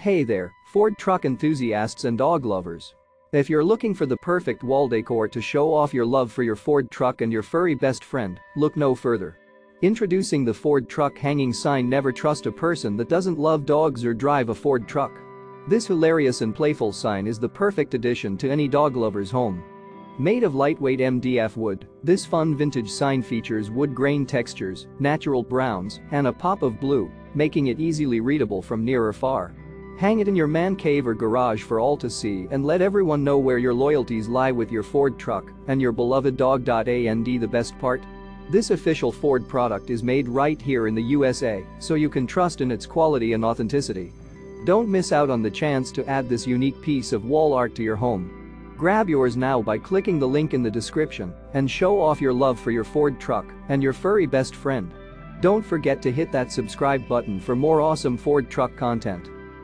Hey there, Ford truck enthusiasts and dog lovers. If you're looking for the perfect wall decor to show off your love for your Ford truck and your furry best friend, look no further. Introducing the Ford truck hanging sign Never trust a person that doesn't love dogs or drive a Ford truck. This hilarious and playful sign is the perfect addition to any dog lover's home. Made of lightweight MDF wood, this fun vintage sign features wood grain textures, natural browns, and a pop of blue, making it easily readable from near or far. Hang it in your man cave or garage for all to see and let everyone know where your loyalties lie with your Ford truck and your beloved dog. And the best part? This official Ford product is made right here in the USA, so you can trust in its quality and authenticity. Don't miss out on the chance to add this unique piece of wall art to your home. Grab yours now by clicking the link in the description and show off your love for your Ford truck and your furry best friend. Don't forget to hit that subscribe button for more awesome Ford truck content.